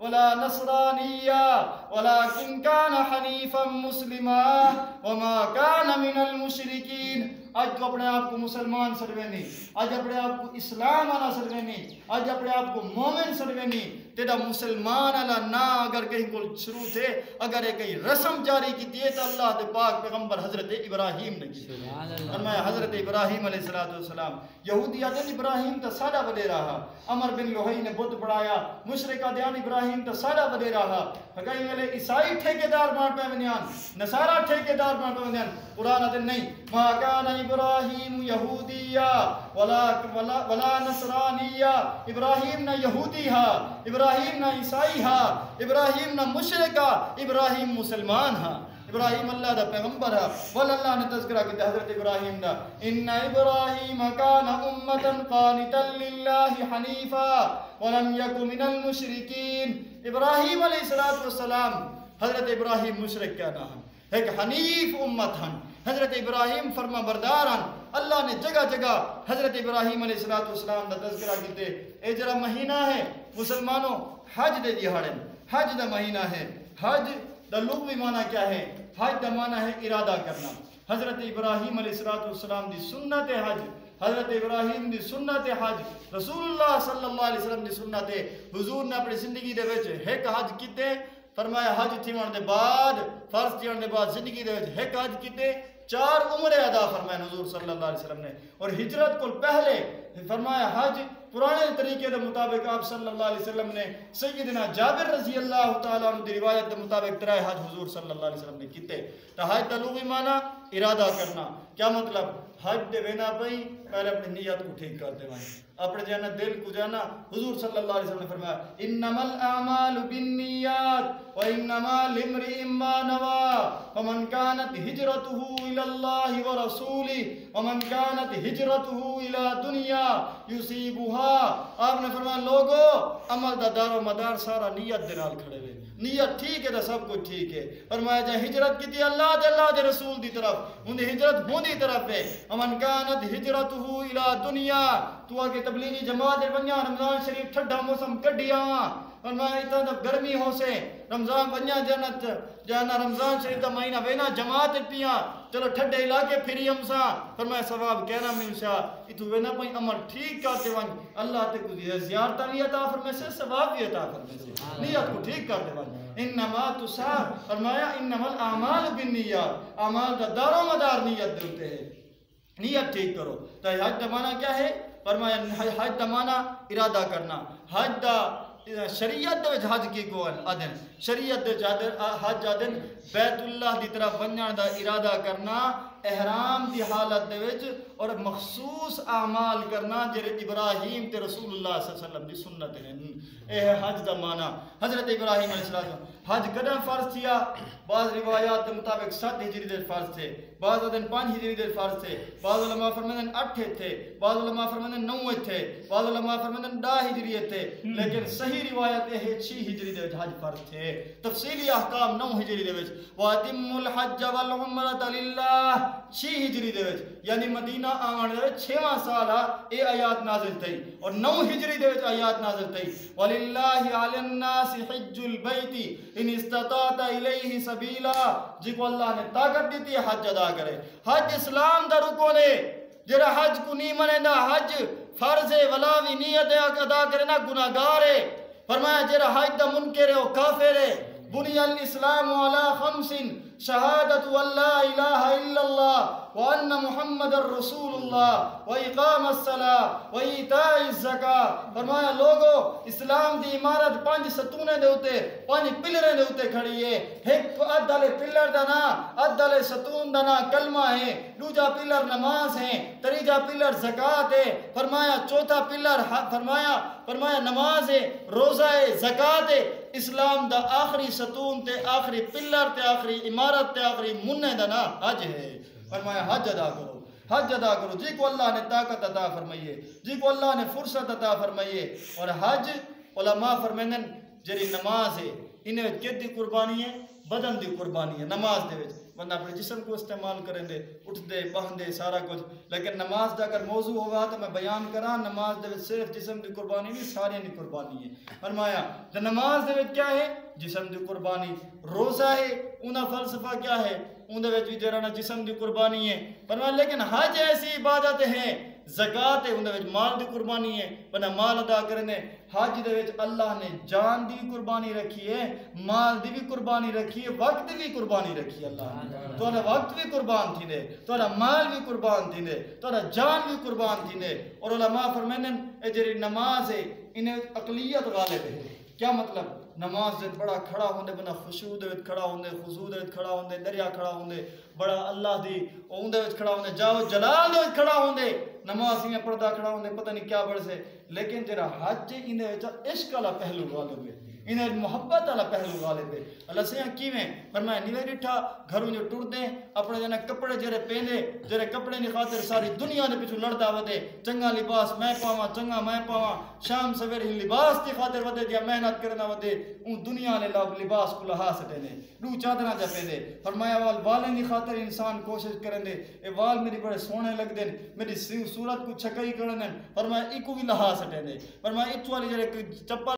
ولا نصرانيا ولكن كان حنيفا مسلما وما كان من المشركين. آج تو اپنے آپ کو مسلمان سروینی آج اپنے آپ کو اسلام آنا سروینی آج اپنے آپ کو مومن سروینی تیرا مسلمان اللہ نا اگر کہیں کو شروع تھے اگر ایک کہیں رسم جاری کی تیئے تو اللہ دے پاک پیغمبر حضرت ابراہیم نے کی۔ فرمایا حضرت ابراہیم علیہ السلام یہودی آدن ابراہیم تا سادہ بدے رہا۔ عمر بن لوہی نے بت بڑھایا مشرقہ دیان ابراہیم تا سادہ بدے رہا۔ کہیں گے عیسائی ٹھیکیدار بان پہ ونیان نصارہ ٹھیکیدار بان پہ ونیان۔ قرآن آدن نہیں ما کان ابراہیم یہودیا ولا, ولا, ولا نصرانیا ابراہیم نہ یہودی ہا ابراہیم نہ عیسائی ہا ابراہیم نہ مشرقہ ابراہیم مسلمان ہا ابراہیم اللہ دا پیغمبر ہے وال اللہ نے تذکرہ کیتا حضرت ابراہیم دا ان ابراہیم کان امتا قانتا للہ حنیفا ولم یک من المشرکین ابراہیم علیہ السلام حضرت ابراہیم مشرک کیا نام ایک حنیف امت ہن حضرت ابراہیم فرما برداران اللہ نے جگہ جگہ حضرت ابراہیم علیہ السلام دا تذکرہ کیتے، اے جرا مہینہ ہے، مسلمانوں، حج دے دیہاڑن حج دا مہینہ ہے، حج دا لغوی معنی کیا ہے؟ حج دا معنی ہے ارادہ کرنا۔ حضرت ابراہیم علیہ السلام دی سنت حج، حضرت ابراہیم دی سنت حج، رسول اللہ صلی اللہ علیہ وسلم دی سنت، حضور نے اپنی زندگی دے وچ ایک حج کیتے فرمایا حج تھیون دے بعد، فرض تھیون دے بعد زندگی دے وچ ایک حج کیتے چار عمرے ادا فرمایا حضور صلی اللہ علیہ وسلم نے۔ اور ہجرت کو پہلے فرمایا حج پرانے طریقے دے مطابق آپ صلی اللہ علیہ وسلم نے سیدنا جابر رضی اللہ تعالیٰ عنہ دی روایت دے مطابق ترائے حج حضور صلی اللہ علیہ وسلم نے کیتے۔ تو حج تلوغی معنی ارادہ کرنا۔ کیا مطلب؟ حج دے وینا پئی، پہلے اپنی نیت کو ٹھیک کر دے وائیں اپنے جانا دل کو جانا۔ حضور صلی اللہ علیہ وسلم نے فرمایا انما الاعمال بالنیات و انما لمرئ ما نوا۔ فمن كانت هجرته الى الله ورسوله ومن كانت هجرته الى دنیا یصيبها آپ نے فرمایا، لوگو، عمل دا دار و مدار سارا نیت دے نال کھڑے ہوئے۔ نیت ٹھیک ہے تو سب کچھ ٹھیک ہے۔ فرمایا جائے، ہجرت کی تھی اللہ دے اللہ دے رسول دی طرف۔ ان ہجرت ہون دی طرف ہے۔ امن کانت ہجرتہ الہ دنیا۔ تو آگے تبلیغی جماعت دے بنیا رمضان شریف ٹھڈا موسم کڈیا۔ فرمایا اتنا گرمی ہو سے۔ رمضان بنیا جنت جانا رمضان شریف دا مہینہ وینا جماعت پیا۔ چلو ٹھڈے علاقے پھری ہم سا۔ فرمایا ثواب کہنا میں انشاء اتو وینا پہی عمل ٹھیک کرتے ون اللہ تے کو زیارتہ بھی عطا فرمائے سے ثواب بھی عطا فرمائے سے نیت کو ٹھیک کرتے ون انما تسا فرمایا انما الاعمال بالنیات۔ اعمال دا دار و مدار نیت دیتے ہیں نیت ٹھیک کرو۔ تو حج دا معنی کیا ہے؟ فرمایا حج دا معنی ارادہ کرنا۔ حج دا شریعت دے حج کی گول ادن شریعت دے حج ادن بیت اللہ دی طرف بنجان دا ارادہ کرنا احرام دی حالت دے وچ اور مخصوص اعمال کرنا جڑے ابراہیم تے رسول اللہ صلی اللہ علیہ وسلم دی سنت ہیں۔ اے حج دا معنی۔ حضرت ابراہیم علیہ السلام، حج کدن فرض تھیا؟ بعض روایات کے مطابق سات ہجری دے فرض تھے، بعض دن پانچ ہجری دے فرض تھے، بعض علماء فرمائیں اٹھے تھے، بعض علماء فرمائیں نوے تھے، بعض علماء فرمائیں ڈا ہجری تھے۔ لیکن صحیح روایت اے ہے، چھ ہجری دے حج فرض تھے۔ تفصیلی احکام نو ہجری دے وچ۔ واتم الحج والعمرۃ للہ چھ ہجری دے وچ یعنی مدینہ آن دے وچ چھواں سال اے آیات نازل تھی اور نو ہجری دے وچ آیات نازل تھی وللہ علی الناس حج البیت ان استطاعت الیہ سبیلا جی کو اللہ نے طاقت دیتی ہے حج ادا کرے۔ حج اسلام دا رکو نے جرا حج کو نہیں منے نا حج فرض ولاوی نیت ادا کرے نا گناہگار ہے۔ فرمایا جرا حج دا منکر ہے و کافر ہے۔ بنی الاسلام علی خمس شہادت واللہ الہ الا اللہ وان محمد الرسول اللہ و اقام الصلاة و ایتاء الزکاة فرمایا، لوگو، اسلام دی عمارت پانچ ستونے دے ہوتے پانچ پلرے دے ہوتے کھڑی ہے۔ ایک ادھلے پلر دنا ادھلے ستون دنا کلمہ ہے، دوجا پلر نماز ہے، تریجا پلر زکاة ہے۔ فرمایا، چوتھا پلر فرمایا فرمایا نماز ہے، روزہ ہے، زکاة ہے۔ اسلام دا آخری ستون تے آخری پلر تے آخری عمارت تے آخری منہ دنا حج ہے۔ فرمایا، حج ادا کرو، حج ادا کرو۔ جی کو اللہ نے طاقت عطا فرمائیے جی کو اللہ نے فرصت عطا فرمائیے۔ اور حج علماء فرمائیں جڑی نماز ہے انہیں وچ قربانی ہے، بدن دی قربانی ہے، نماز دے وچ۔ بندہ اپنے جسم کو استعمال کریں دے اٹھ دے بہن دے سارا کچھ۔ لیکن نماز دا اگر موضوع ہوگا تو میں بیان کراں، نماز دے وچ صرف جسم دی قربانی نہیں سارے دی قربانی ہے۔ فرمایا تے نماز دے وچ کیا ہے؟ جسم دی قربانی۔ روزہ ہے انہا فلسفہ کیا ہے؟ ان دے وچ بھی جڑا نا جسم دی قربانی ہے۔ فرمایا، لیکن حج ایسی عبادت ہے زکات ہے ان وچ مال دی قربانی ہے۔ بنا مال ادا کرنے، حج دے وچ اللہ نے جان دی بھی قربانی رکھی ہے، مال دی بھی قربانی رکھی ہے، وقت دی بھی قربانی رکھی ہے اللہ نے۔ تو وقت بھی قربان تھی نے مال بھی قربان تھی نے تو جان بھی قربان تھی نے۔ اور علماء فرمینن اے جری نماز ہے، انہیں اقلیت غالب ہے۔ کیا مطلب؟ نماز دے بڑا کھڑا ہوندے بنا خشوع دے وچ کھڑا ہوندے خضوع دے وچ کھڑا ہوندے دریا کھڑا ہوندے بڑا اللہ دی اون دے وچ کھڑا ہوندے جاؤ جلال دے وچ کھڑا ہوندے نماز ہی پردہ کھڑا ہوندے پتہ نہیں کیا بڑھ سے۔ لیکن جڑا حج ان دے وچ عشق والا پہلو غالب ہوئے انہیں محبت والا پہلو غالب ہے اللہ سے یہاں کیویں؟ فرمایا نیوے ڈٹھا گھروں جو ٹر دیں اپنے جنے کپڑے جڑے پہنے جڑے کپڑے دی خاطر ساری دنیا دے پیچھے لڑدا ودے، چنگا لباس میں پاواں، چنگا میں پاواں، شام سویر ہی لباس دی خاطر ودے دیا محنت کرنا ودے اون دنیا نے لوگ لباس کو لہا سٹے نے۔ دو چادراں جا پہ دے فرمایا، وال والیں دی خاطر انسان کوشش کرن دے اے وال میری بڑے سونے لگ دین میری صورت کو چھکائی کرن فرمایا ایکو بھی لہا سٹے نے۔ فرمایا ایتھ والی جڑے چپل